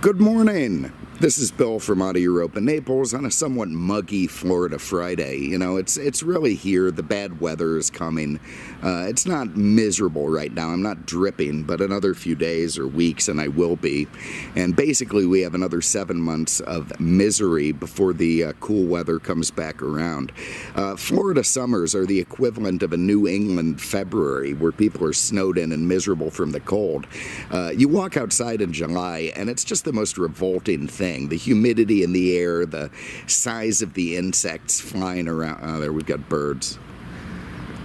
Good morning. This is Bill from Out of Europa, Naples on a somewhat muggy Florida Friday. You know, it's it's really here. The bad weather is coming. Uh, it's not miserable right now. I'm not dripping, but another few days or weeks, and I will be. And basically, we have another seven months of misery before the uh, cool weather comes back around. Uh, Florida summers are the equivalent of a New England February, where people are snowed in and miserable from the cold. Uh, you walk outside in July, and it's just the most revolting thing thing the humidity in the air, the size of the insects flying around. Oh, there we've got birds.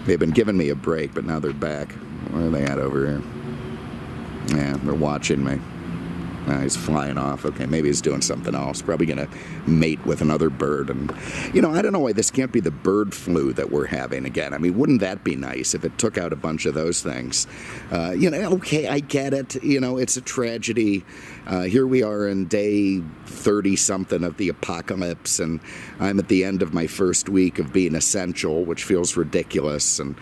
They've been giving me a break, but now they're back. Where are they at over here? Yeah, they're watching me. Uh, he's flying off. Okay, maybe he's doing something else. Probably going to mate with another bird. And, you know, I don't know why this can't be the bird flu that we're having again. I mean, wouldn't that be nice if it took out a bunch of those things? Uh, you know, okay, I get it. You know, it's a tragedy. Uh, here we are in day 30 something of the apocalypse, and I'm at the end of my first week of being essential, which feels ridiculous. And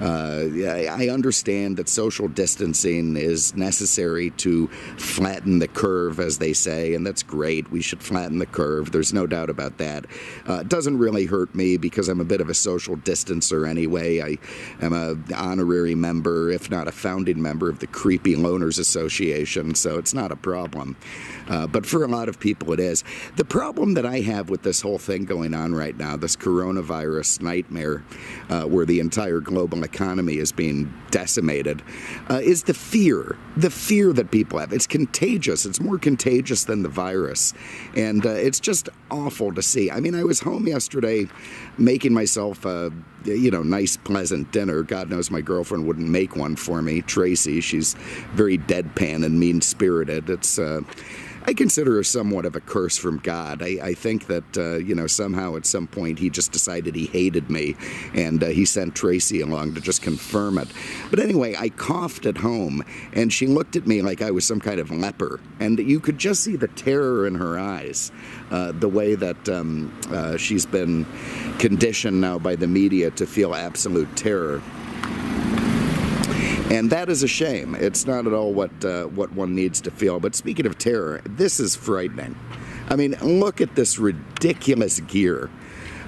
uh, I understand that social distancing is necessary to flatten the curve, as they say, and that's great. We should flatten the curve. There's no doubt about that. Uh, it doesn't really hurt me because I'm a bit of a social distancer anyway. I am an honorary member, if not a founding member, of the Creepy Loners Association, so it's not a problem problem. Uh, but for a lot of people, it is. The problem that I have with this whole thing going on right now, this coronavirus nightmare, uh, where the entire global economy is being decimated, uh, is the fear. The fear that people have. It's contagious. It's more contagious than the virus. And uh, it's just awful to see. I mean, I was home yesterday making myself a you know, nice, pleasant dinner. God knows my girlfriend wouldn't make one for me. Tracy, she's very deadpan and mean spirited. It's, uh, I consider her somewhat of a curse from God. I, I think that, uh, you know, somehow at some point he just decided he hated me and uh, he sent Tracy along to just confirm it. But anyway, I coughed at home and she looked at me like I was some kind of leper. And you could just see the terror in her eyes, uh, the way that um, uh, she's been conditioned now by the media to feel absolute terror. And that is a shame. It's not at all what, uh, what one needs to feel. But speaking of terror, this is frightening. I mean, look at this ridiculous gear.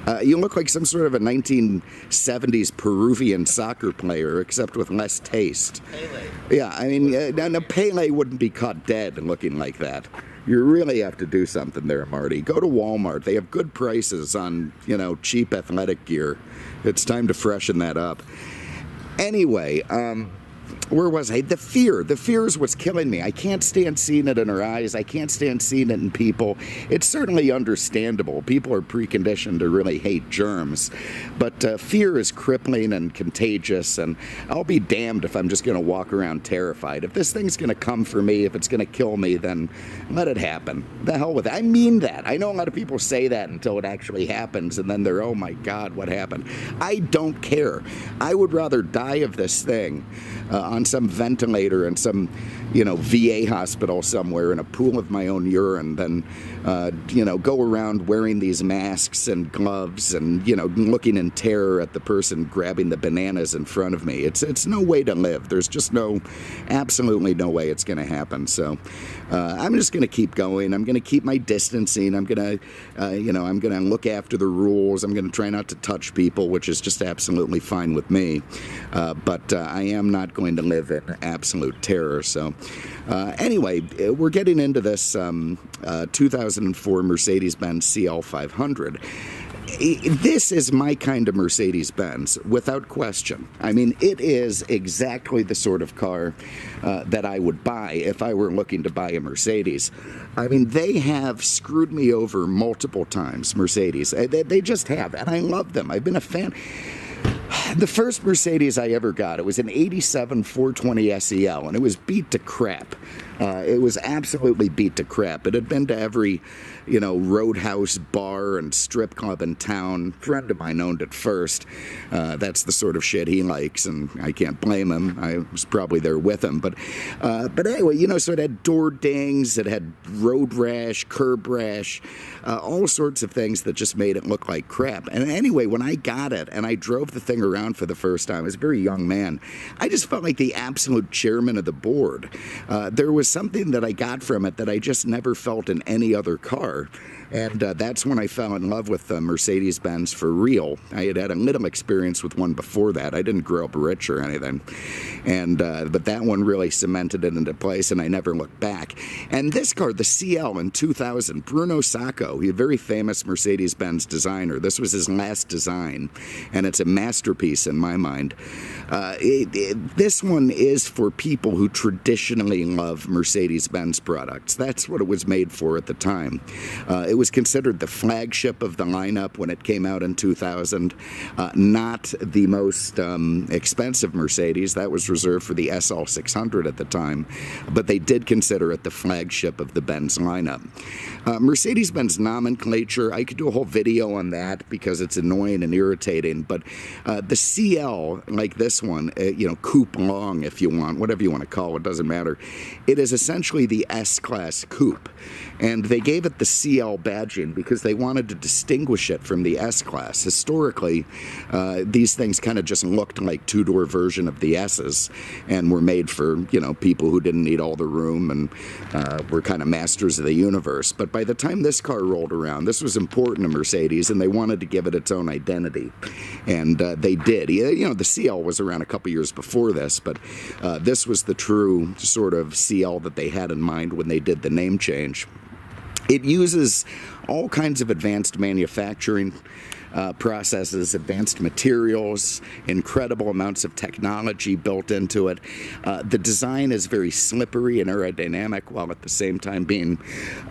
Uh, you look like some sort of a 1970s Peruvian soccer player, except with less taste. Pele. Yeah, I mean, uh, now, now Pele wouldn't be caught dead looking like that. You really have to do something there, Marty. Go to Walmart. They have good prices on, you know, cheap athletic gear. It's time to freshen that up. Anyway, um, where was I? The fear. The fear is what's killing me. I can't stand seeing it in her eyes. I can't stand seeing it in people. It's certainly understandable. People are preconditioned to really hate germs. But uh, fear is crippling and contagious, and I'll be damned if I'm just going to walk around terrified. If this thing's going to come for me, if it's going to kill me, then let it happen. The hell with it. I mean that. I know a lot of people say that until it actually happens, and then they're, oh my God, what happened? I don't care. I would rather die of this thing. Uh, on some ventilator in some, you know, VA hospital somewhere in a pool of my own urine than, uh, you know, go around wearing these masks and gloves and, you know, looking in terror at the person grabbing the bananas in front of me. It's, it's no way to live. There's just no, absolutely no way it's going to happen. So uh, I'm just going to keep going. I'm going to keep my distancing. I'm going to, uh, you know, I'm going to look after the rules. I'm going to try not to touch people, which is just absolutely fine with me. Uh, but uh, I am not going to live in absolute terror. So, uh, anyway, we're getting into this um, uh, 2004 Mercedes Benz CL 500 this is my kind of Mercedes Benz, without question. I mean, it is exactly the sort of car uh, that I would buy if I were looking to buy a Mercedes. I mean, they have screwed me over multiple times, Mercedes. They, they just have, and I love them. I've been a fan. The first Mercedes I ever got, it was an 87 420 SEL, and it was beat to crap. Uh, it was absolutely beat to crap. It had been to every, you know, roadhouse bar and strip club in town. A friend of mine owned it first. Uh, that's the sort of shit he likes, and I can't blame him. I was probably there with him, but, uh, but anyway, you know, so it had door dings, it had road rash, curb rash, uh, all sorts of things that just made it look like crap. And anyway, when I got it and I drove the thing around for the first time. I was a very young man. I just felt like the absolute chairman of the board. Uh, there was something that I got from it that I just never felt in any other car. And uh, that's when I fell in love with the Mercedes Benz for real. I had had a little experience with one before that. I didn't grow up rich or anything. And, uh, but that one really cemented it into place, and I never looked back. And this car, the CL in 2000, Bruno Sacco, a very famous Mercedes Benz designer. This was his last design, and it's a masterpiece in my mind. Uh, it, it, this one is for people who traditionally love Mercedes Benz products. That's what it was made for at the time. Uh, it was considered the flagship of the lineup when it came out in 2000. Uh, not the most um, expensive Mercedes, that was reserved for the SL600 at the time, but they did consider it the flagship of the Benz lineup. Uh, Mercedes Benz nomenclature, I could do a whole video on that because it's annoying and irritating, but uh, the CL, like this one, uh, you know, coupe long if you want, whatever you want to call it, doesn't matter. It is essentially the S Class coupe, and they gave it the CL badging because they wanted to distinguish it from the S Class. Historically, uh, these things kind of just looked like two door version of the S's and were made for, you know, people who didn't need all the room and uh, were kind of masters of the universe. But by the time this car rolled around, this was important to Mercedes and they wanted to give it its own identity. And uh, they did. You know, the CL was around a couple years before this, but uh, this was the true sort of CL that they had in mind when they did the name change. It uses all kinds of advanced manufacturing uh, processes, advanced materials, incredible amounts of technology built into it. Uh, the design is very slippery and aerodynamic, while at the same time being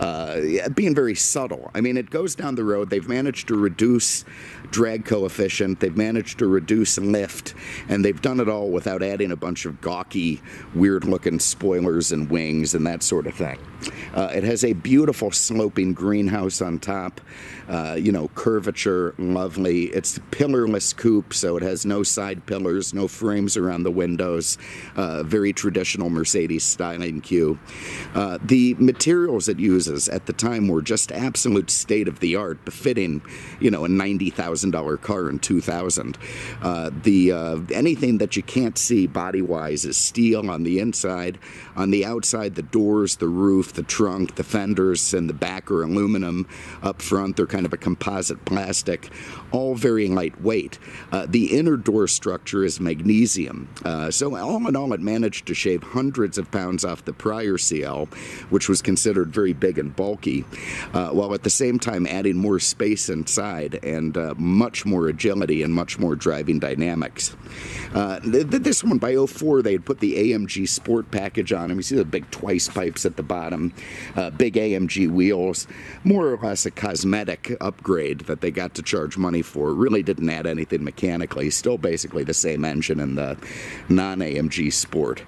uh, being very subtle. I mean, it goes down the road. They've managed to reduce drag coefficient. They've managed to reduce lift, and they've done it all without adding a bunch of gawky, weird-looking spoilers and wings and that sort of thing. Uh, it has a beautiful sloping greenhouse on top. Uh, you know, curvature, lovely. It's pillarless coupe, so it has no side pillars, no frames around the windows. Uh, very traditional Mercedes styling cue. Uh, the materials it uses at the time were just absolute state of the art, befitting, you know, a ninety thousand dollar car in two thousand. Uh, the uh, anything that you can't see body wise is steel on the inside. On the outside, the doors, the roof, the trunk, the fenders, and the back are aluminum. Up front, they're kind of a composite plastic, all very lightweight. Uh, the inner door structure is magnesium. Uh, so all in all, it managed to shave hundreds of pounds off the prior CL, which was considered very big and bulky, uh, while at the same time adding more space inside and uh, much more agility and much more driving dynamics. Uh, this one, by 04, they had put the AMG Sport package on them. You see the big twice pipes at the bottom, uh, big AMG wheels, more or less a cosmetic upgrade that they got to charge money for. Really didn't add anything mechanically. Still basically the same engine in the non AMG Sport.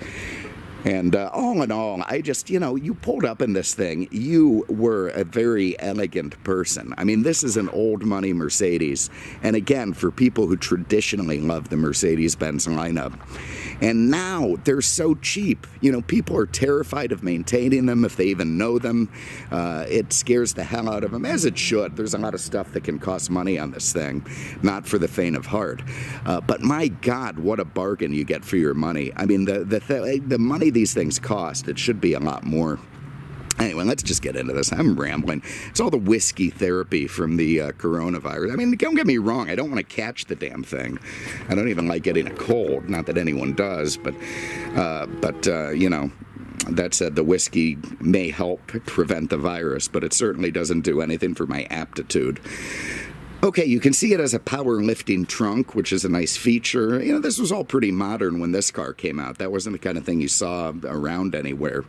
And uh, all in all, I just, you know, you pulled up in this thing, you were a very elegant person. I mean, this is an old money Mercedes. And again, for people who traditionally love the Mercedes Benz lineup. And now they're so cheap. You know, people are terrified of maintaining them if they even know them. Uh, it scares the hell out of them, as it should. There's a lot of stuff that can cost money on this thing, not for the faint of heart. Uh, but my God, what a bargain you get for your money. I mean, the, the, th the money these things cost. It should be a lot more. Anyway, let's just get into this. I'm rambling. It's all the whiskey therapy from the uh, coronavirus. I mean, don't get me wrong. I don't want to catch the damn thing. I don't even like getting a cold. Not that anyone does, but, uh, but uh, you know, that said, the whiskey may help prevent the virus, but it certainly doesn't do anything for my aptitude. Okay, you can see it as a power lifting trunk, which is a nice feature. You know, this was all pretty modern when this car came out. That wasn't the kind of thing you saw around anywhere.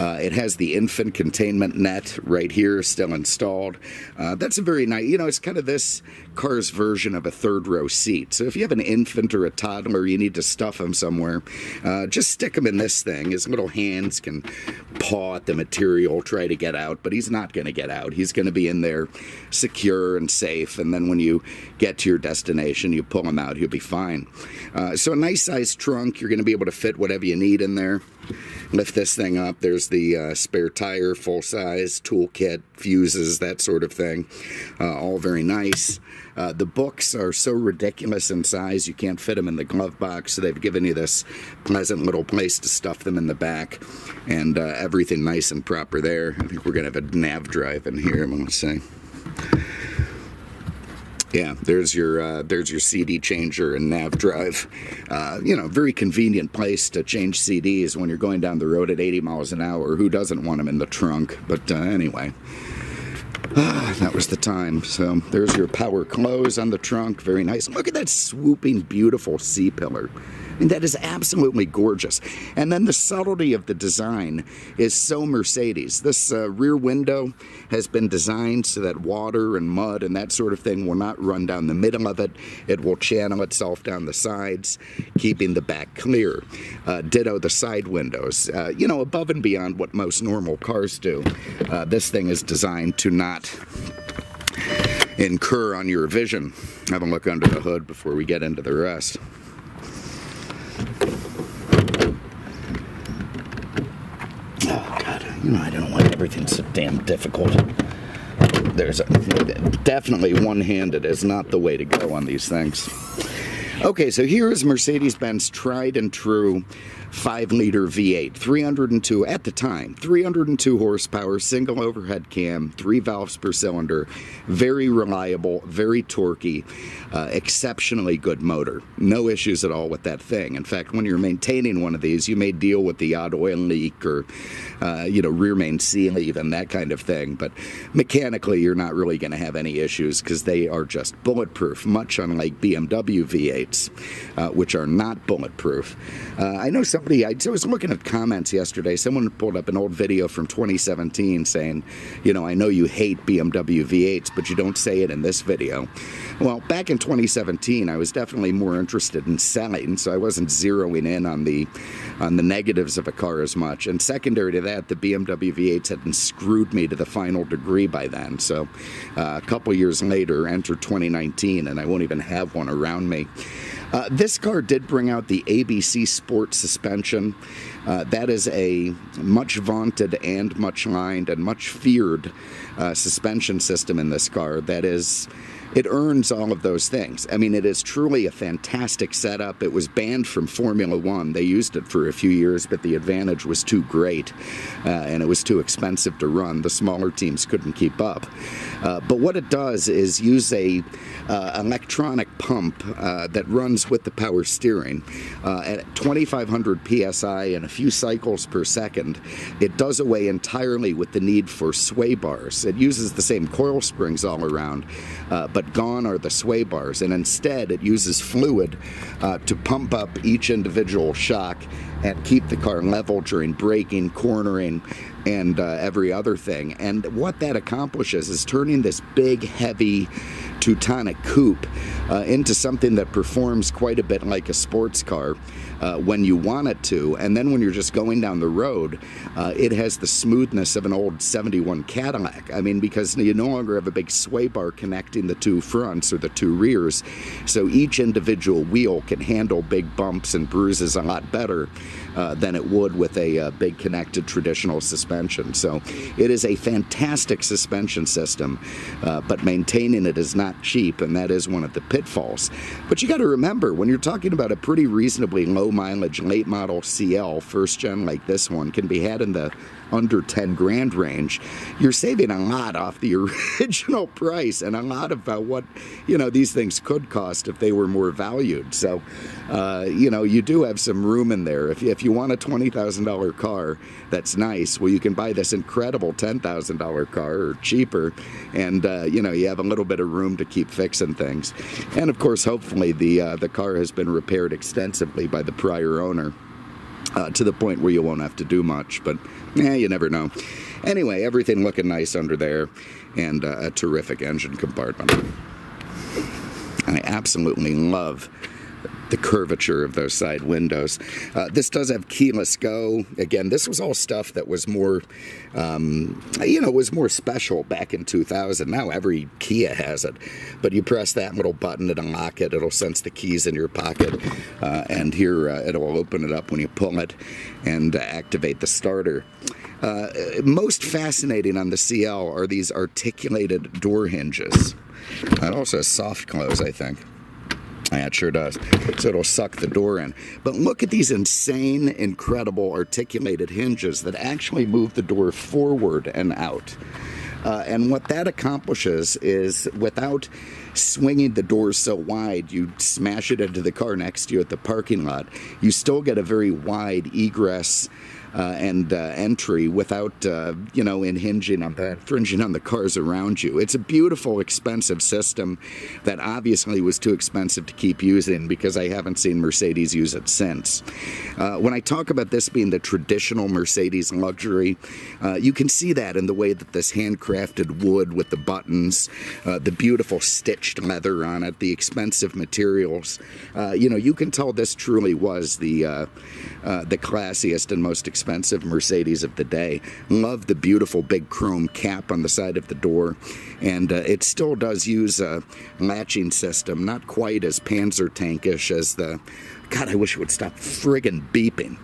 Uh, it has the infant containment net right here, still installed. Uh, that's a very nice, you know, it's kind of this car's version of a third row seat. So if you have an infant or a toddler, you need to stuff them somewhere, uh, just stick him in this thing. His little hands can paw at the material, try to get out, but he's not going to get out. He's going to be in there secure and safe. And and then when you get to your destination, you pull them out, you'll be fine. Uh, so a nice sized trunk, you're going to be able to fit whatever you need in there. Lift this thing up. There's the uh, spare tire, full size, toolkit, fuses, that sort of thing. Uh, all very nice. Uh, the books are so ridiculous in size you can't fit them in the glove box, so they've given you this pleasant little place to stuff them in the back, and uh, everything nice and proper there. I think we're gonna have a nav drive in here. I'm gonna say. Yeah, there's your uh, there's your CD changer and nav drive. Uh, you know, very convenient place to change CDs when you're going down the road at 80 miles an hour. Who doesn't want them in the trunk? But uh, anyway. Ah, that was the time. So there's your power close on the trunk. Very nice. Look at that swooping, beautiful C pillar. Mean, that is absolutely gorgeous. And then the subtlety of the design is so Mercedes. This uh, rear window has been designed so that water and mud and that sort of thing will not run down the middle of it. It will channel itself down the sides, keeping the back clear. Uh, ditto the side windows. Uh, you know, above and beyond what most normal cars do. Uh, this thing is designed to not incur on your vision. Have a look under the hood before we get into the rest. Oh God, know I don't want everything so damn difficult. There's a, definitely one-handed is not the way to go on these things. Okay, so here is Mercedes-Benz tried and true 5 liter V8, 302 at the time, 302 horsepower, single overhead cam, three valves per cylinder, very reliable, very torquey, uh, exceptionally good motor. No issues at all with that thing. In fact, when you're maintaining one of these, you may deal with the odd oil leak or, uh, you know, rear main seal even, that kind of thing. But mechanically, you're not really going to have any issues because they are just bulletproof, much unlike BMW V8s, uh, which are not bulletproof. Uh, I know some somebody, I was looking at comments yesterday. Someone pulled up an old video from 2017 saying, you know, I know you hate BMW V8s, but you don't say it in this video. Well, back in 2017, I was definitely more interested in selling, so I wasn't zeroing in on the on the negatives of a car as much. And secondary to that, the BMW V8s hadn't screwed me to the final degree by then. So uh, a couple years later, enter 2019, and I won't even have one around me. Uh, this car did bring out the ABC Sport suspension. Uh, that is a much vaunted and much lined and much feared uh, suspension system in this car that is it earns all of those things. I mean, it is truly a fantastic setup. It was banned from Formula One. They used it for a few years, but the advantage was too great uh, and it was too expensive to run. The smaller teams couldn't keep up. Uh, but what it does is use a uh, electronic pump uh, that runs with the power steering uh, at 2,500 psi and a few cycles per second. It does away entirely with the need for sway bars. It uses the same coil springs all around, uh, but gone are the sway bars, and instead it uses fluid uh, to pump up each individual shock and keep the car level during braking, cornering, and uh, every other thing. And what that accomplishes is turning this big, heavy Teutonic coupe uh, into something that performs quite a bit like a sports car uh, when you want it to. And then when you're just going down the road, uh, it has the smoothness of an old 71 Cadillac. I mean, because you no longer have a big sway bar connecting the two fronts or the two rears. So each individual wheel can handle big bumps and bruises a lot better uh, than it would with a uh, big connected traditional suspension. So it is a fantastic suspension system, uh, but maintaining it is not cheap, and that is one of the pitfalls. But you got to remember, when you're talking about a pretty reasonably low mileage late model CL, first gen like this one, can be had in the under 10 grand range, you're saving a lot off the original price and a lot about what, you know, these things could cost if they were more valued. So, uh, you know, you do have some room in there. If you, if you want a $20,000 car that's nice, well, you can buy this incredible $10,000 car or cheaper. And, uh, you know, you have a little bit of room to keep fixing things. And of course, hopefully the, uh, the car has been repaired extensively by the prior owner uh, to the point where you won't have to do much, but yeah, you never know. Anyway, everything looking nice under there, and uh, a terrific engine compartment. I absolutely love the curvature of those side windows. Uh, this does have keyless go. Again, this was all stuff that was more, um, you know, was more special back in 2000. Now every Kia has it, but you press that little button to unlock it. It'll sense the keys in your pocket, uh, and here uh, it'll open it up when you pull it and activate the starter. Uh, most fascinating on the CL are these articulated door hinges. It also has soft close, I think. Yeah, it sure does. So it'll suck the door in. But look at these insane, incredible articulated hinges that actually move the door forward and out. Uh, and what that accomplishes is without swinging the door so wide, you smash it into the car next to you at the parking lot, you still get a very wide egress and uh, entry without, uh, you know, infringing on the infringing on the cars around you. It's a beautiful, expensive system that obviously was too expensive to keep using because I haven't seen Mercedes use it since. Uh, when I talk about this being the traditional Mercedes luxury, uh, you can see that in the way that this handcrafted wood with the buttons, uh, the beautiful stitched leather on it, the expensive materials. you know, you can tell this truly was the the classiest and most expensive expensive Mercedes of the day. Love the beautiful big chrome cap on the side of the door. And uh, it still does use a latching system, not quite as Panzer tankish as the. God, I wish it would stop friggin' beeping.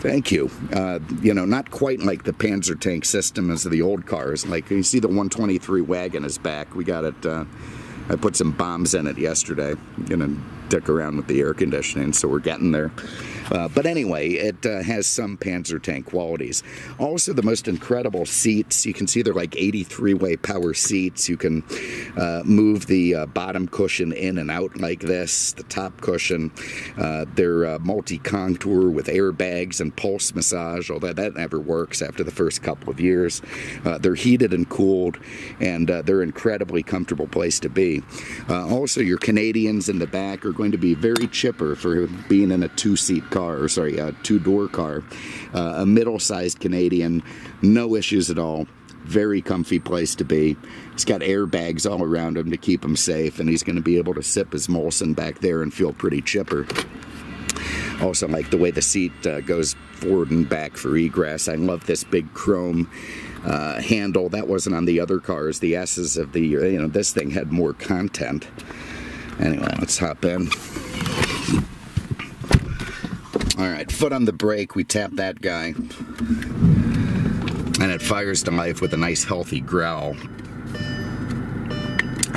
Thank you. Uh, you know, not quite like the Panzer tank system as the old cars. Like you see, the 123 wagon is back. We got it. Uh, I put some bombs in it yesterday. Gonna dick around with the air conditioning, so we're getting there. Uh, but anyway, it uh, has some Panzer tank qualities. Also, the most incredible seats. You can see they're like 83 way power seats. You can uh, move the uh, bottom cushion in and out like this, the top cushion. Uh, they're uh, multi contour with airbags and pulse massage, although that never works after the first couple of years. they're heated and cooled, and they're an incredibly comfortable place to be. also, your Canadians in the back are going to be very chipper for being in a two seat car, or sorry, a two door car. Uh, a middle sized Canadian, no issues at all. Very comfy place to be. He's got airbags all around him to keep him safe, and he's going to be able to sip his Molson back there and feel pretty chipper. Also, like the way the seat uh, goes forward and back for egress. I love this big chrome uh, handle. That wasn't on the other cars. The S's of the, you know, this thing had more content. Anyway, let's hop in. All right, foot on the brake, we tap that guy. And it fires to life with a nice healthy growl.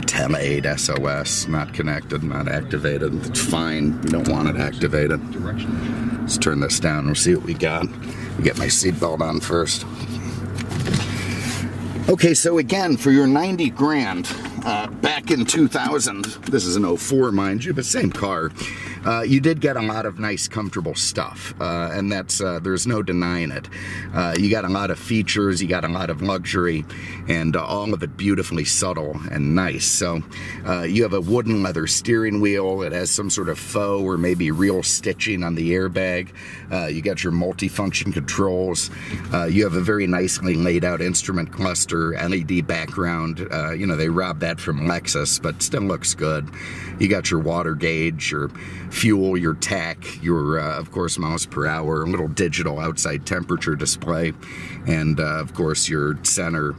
Tele Aid SOS, not connected, not activated. It's fine, we don't want it activated. Let's turn this down, we'll see what we got. Get my seatbelt on first. Okay, so again, for your 90 grand, uh, back in 2000, this is an 04 mind you, but same car, uh, you did get a lot of nice, comfortable stuff, uh, and that's uh, there's no denying it. Uh, you got a lot of features, you got a lot of luxury, and all of it beautifully subtle and nice. So uh, you have a wooden leather steering wheel. It has some sort of faux or maybe real stitching on the airbag. you got your multifunction controls. you have a very nicely laid out instrument cluster, LED background. you know they robbed that from Lexus, but still looks good. You got your water gauge, your fuel, your tach, your, uh, of course, miles per hour, a little digital outside temperature display, and, uh, of course, your center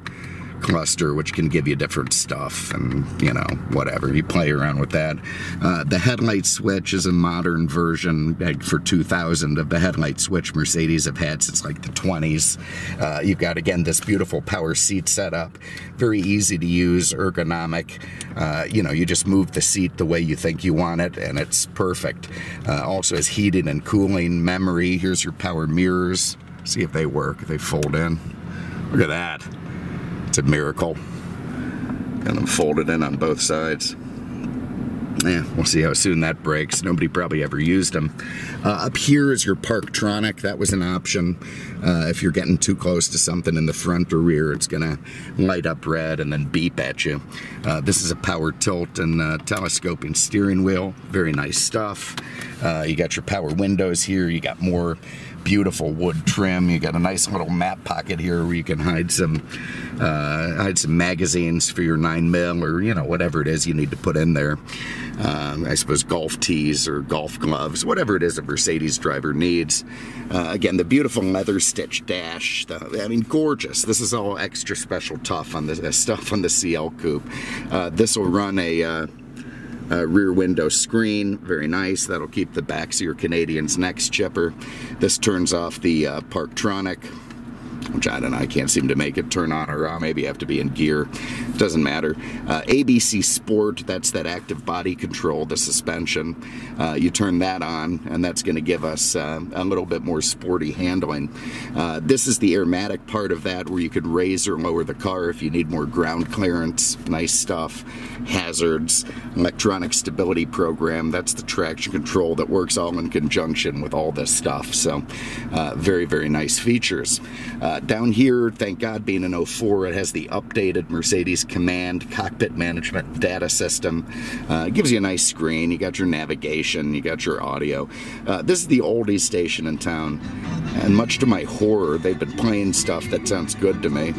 cluster, which can give you different stuff and, you know, whatever. You play around with that. Uh, the headlight switch is a modern version like for 2000 of the headlight switch Mercedes have had since like the 20s. Uh, you've got, again, this beautiful power seat setup. Very easy to use, ergonomic. Uh, you know, you just move the seat the way you think you want it, and it's perfect. Uh, also has heating and cooling, memory. Here's your power mirrors. See if they work, if they fold in. Look at that. It's a miracle. Got them folded in on both sides. Yeah, we'll see how soon that breaks. Nobody probably ever used them. Uh, up here is your Parktronic. That was an option. Uh, if you're getting too close to something in the front or rear, it's going to light up red and then beep at you. Uh, this is a power tilt and uh, telescoping steering wheel. Very nice stuff. Uh, you got your power windows here. You got more beautiful wood trim. You got a nice little map pocket here where you can hide some uh, hide some magazines for your nine mil or you know whatever it is you need to put in there. Um, I suppose golf tees or golf gloves, whatever it is a Mercedes driver needs. Uh, again, the beautiful leather stitch dash. The, I mean, gorgeous. This is all extra special tough on the uh, stuff on the CL Coupe. Uh, this will run a uh, rear window screen, very nice. That'll keep the backs of your Canadians next chipper. This turns off the uh, Parktronic which I don't know, I can't seem to make it turn on or off. Maybe have to be in gear. Doesn't matter. Uh, ABC Sport, that's that active body control, the suspension. Uh, you turn that on, and that's going to give us uh, a little bit more sporty handling. Uh, this is the airmatic part of that where you could raise or lower the car if you need more ground clearance. Nice stuff. Hazards, electronic stability program. That's the traction control that works all in conjunction with all this stuff. So, uh, very, very nice features. Uh, down here, thank God, being an 04, it has the updated Mercedes Command cockpit management data system. Uh, it gives you a nice screen. You got your navigation, you got your audio. Uh, this is the oldies station in town, and much to my horror, they've been playing stuff that sounds good to me.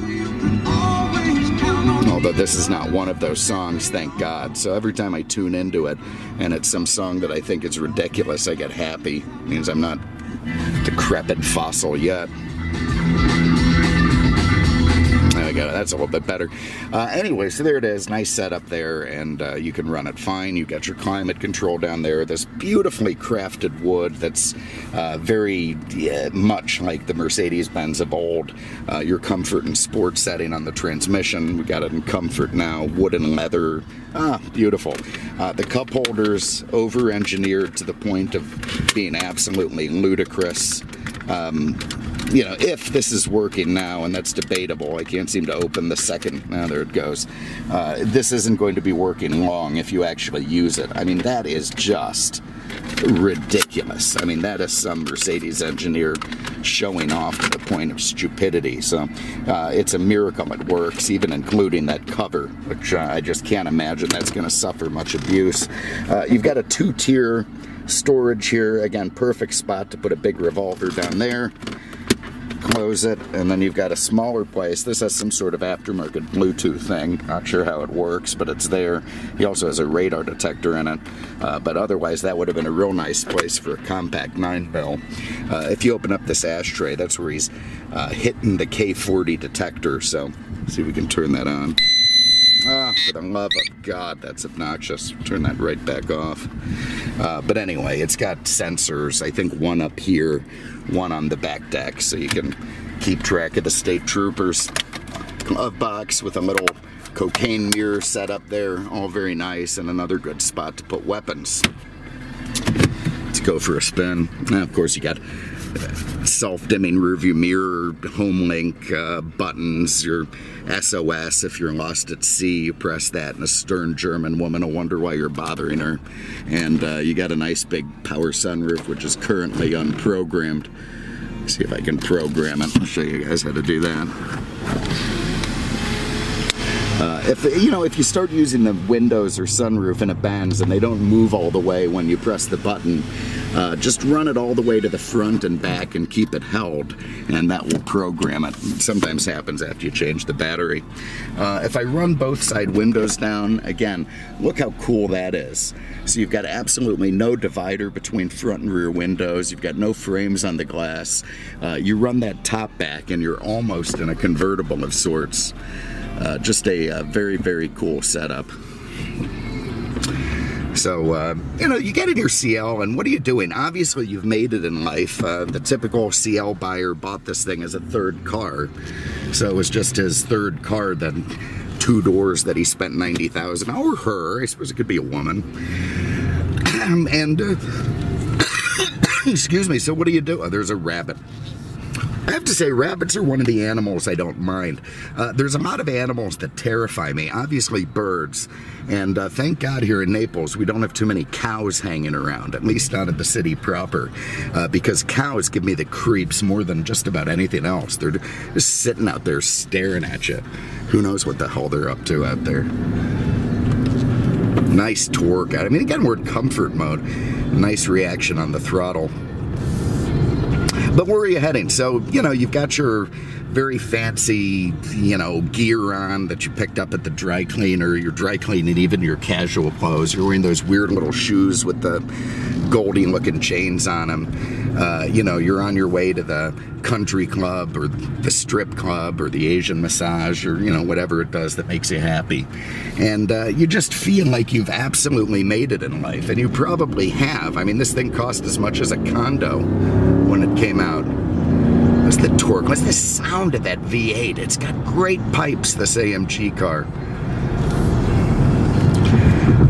Although this is not one of those songs, thank God. So every time I tune into it and it's some song that I think is ridiculous, I get happy. It means I'm not decrepit fossil yet. Go. That's a little bit better. Uh, anyway, so there it is. Nice setup there, and uh, you can run it fine. You've got your climate control down there. This beautifully crafted wood that's uh, very much like the Mercedes-Benz of old. Uh, your comfort and sport setting on the transmission. We got it in comfort now. Wood and leather. Ah, beautiful. Uh, the cup holders over-engineered to the point of being absolutely ludicrous. Um, you know, if this is working now, and that's debatable, I can't seem to open the second. Now, there it goes. Uh, this isn't going to be working long if you actually use it. I mean, that is just ridiculous. I mean, that is some Mercedes engineer showing off to the point of stupidity. So uh, it's a miracle it works, even including that cover, which uh, I just can't imagine that's going to suffer much abuse. Uh, you've got a two tier storage here. Again, perfect spot to put a big revolver down there close it, and then you've got a smaller place. This has some sort of aftermarket Bluetooth thing. Not sure how it works, but it's there. He also has a radar detector in it, uh, but otherwise that would have been a real nice place for a compact 9 mil. Uh, if you open up this ashtray, that's where he's uh, hitting the K40 detector, so see if we can turn that on. For the love of God, that's obnoxious. Turn that right back off. Uh, but anyway, it's got sensors. I think one up here, one on the back deck, so you can keep track of the state troopers. Glove box with a little cocaine mirror set up there, all very nice, and another good spot to put weapons. Let's go for a spin. Of course, you got self-dimming rearview mirror, home link uh, buttons, your SOS if you're lost at sea, you press that and a stern German woman will wonder why you're bothering her. And uh, you got a nice big power sunroof which is currently unprogrammed. See if I can program it. I'll show you guys how to do that. Uh, if you know, if you start using the windows or sunroof in a Benz and they don't move all the way when you press the button, uh, just run it all the way to the front and back and keep it held, and that will program it. it sometimes happens after you change the battery. Uh, if I run both side windows down, again, look how cool that is. So you've got absolutely no divider between front and rear windows. You've got no frames on the glass. Uh, you run that top back, and you're almost in a convertible of sorts. Uh, just a, uh, very, very cool setup. So, uh, you know, you get in your CL, and what are you doing? Obviously, you've made it in life. Uh, the typical CL buyer bought this thing as a third car. So it was just his third car, then two doors that he spent 90000 or her, I suppose it could be a woman. and, uh, excuse me, so what do you do? Oh, there's a rabbit. I have to say, rabbits are one of the animals I don't mind. Uh, there's a lot of animals that terrify me, obviously birds. And uh, thank God here in Naples, we don't have too many cows hanging around, at least not in the city proper. Uh, because cows give me the creeps more than just about anything else. They're just sitting out there staring at you. Who knows what the hell they're up to out there. Nice torque. I mean, again, we're in comfort mode. Nice reaction on the throttle. But where are you heading? So, you know, you've got your very fancy, you know, gear on that you picked up at the dry cleaner. You're dry cleaning even your casual clothes. You're wearing those weird little shoes with the goldy looking chains on them. Uh, you know, you're on your way to the country club or the strip club or the Asian massage or, you know, whatever it does that makes you happy. And uh, you just feel like you've absolutely made it in life. And you probably have. I mean, this thing cost as much as a condo came out. What's the torque? What's the sound of that V8? It's got great pipes, this AMG car.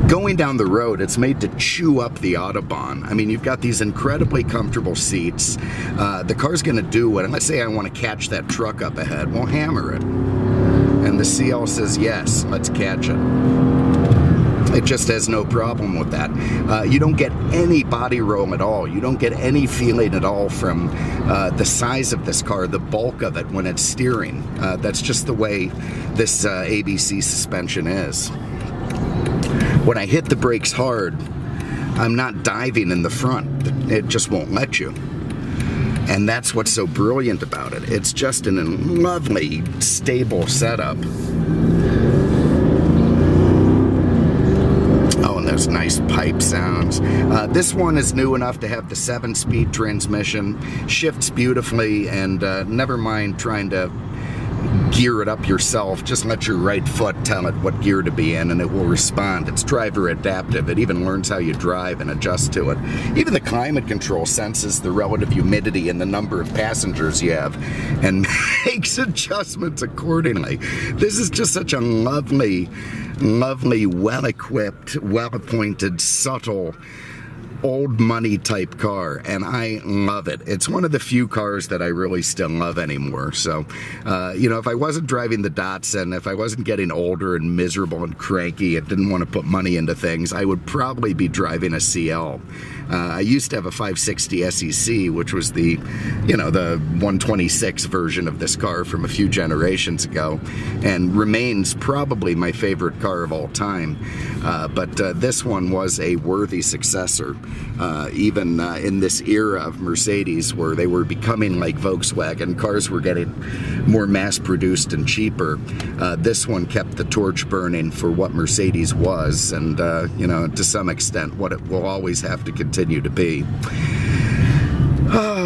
Going down the road, it's made to chew up the Autobahn. I mean, you've got these incredibly comfortable seats. Uh, the car's gonna do what, let's say I wanna catch that truck up ahead, we'll hammer it. And the CL says, yes, let's catch it. It just has no problem with that. Uh, you don't get any body roll at all. You don't get any feeling at all from uh, the size of this car, the bulk of it when it's steering. Uh, that's just the way this uh, ABC suspension is. When I hit the brakes hard, I'm not diving in the front. It just won't let you. And that's what's so brilliant about it. It's just in a lovely, stable setup. those nice pipe sounds. Uh, this one is new enough to have the seven speed transmission, shifts beautifully, and uh, never mind trying to gear it up yourself. Just let your right foot tell it what gear to be in and it will respond. It's driver adaptive. It even learns how you drive and adjust to it. Even the climate control senses the relative humidity and the number of passengers you have and makes adjustments accordingly. This is just such a lovely, lovely, well-equipped, well-appointed, subtle old money type car, and I love it. It's one of the few cars that I really still love anymore. So, uh, you know, if I wasn't driving the Datsun, if I wasn't getting older and miserable and cranky and didn't want to put money into things, I would probably be driving a CL. Uh, I used to have a 560 SEC, which was the, you know, the 126 version of this car from a few generations ago, and remains probably my favorite car of all time. Uh, but uh, this one was a worthy successor, uh, even uh, in this era of Mercedes, where they were becoming like Volkswagen. Cars were getting more mass-produced and cheaper. Uh, this one kept the torch burning for what Mercedes was, and you know, to some extent, what it will always have to continue to be.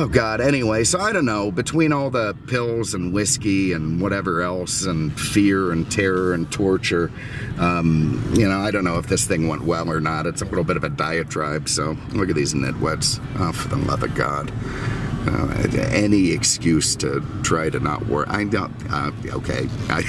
Oh, God. Anyway, so I don't know. Between all the pills and whiskey and whatever else, and fear and terror and torture, um, you know, I don't know if this thing went well or not. It's a little bit of a diatribe, so look at these nitwits. Oh, for the love of God. Uh, any excuse to try to not work. I don't. Uh, okay. I,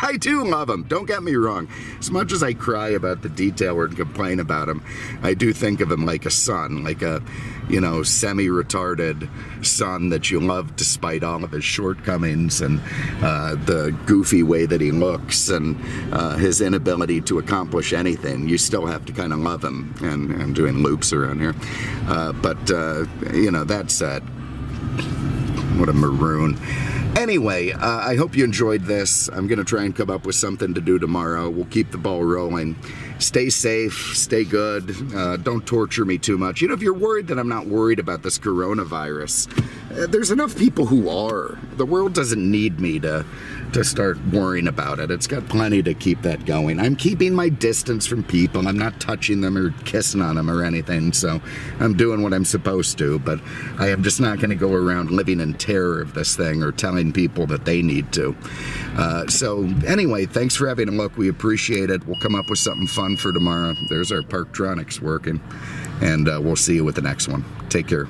I do love them. Don't get me wrong. As much as I cry about the detailer and complain about him, I do think of him like a son, like a, you know, semi-retarded son that you love despite all of his shortcomings and uh, the goofy way that he looks and uh, his inability to accomplish anything. You still have to kind of love him. And I'm doing loops around here. Uh, but, uh, you know, that said, what a maroon. Anyway, uh, I hope you enjoyed this. I'm going to try and come up with something to do tomorrow. We'll keep the ball rolling. Stay safe, stay good, uh, don't torture me too much. You know, if you're worried that I'm not worried about this coronavirus, uh, there's enough people who are. The world doesn't need me to to start worrying about it. It's got plenty to keep that going. I'm keeping my distance from people. I'm not touching them or kissing on them or anything. So I'm doing what I'm supposed to, but I am just not going to go around living in terror of this thing or telling people that they need to. Uh, so anyway, thanks for having a look. We appreciate it. We'll come up with something fun for tomorrow. There's our Parktronics working, and uh, we'll see you with the next one. Take care.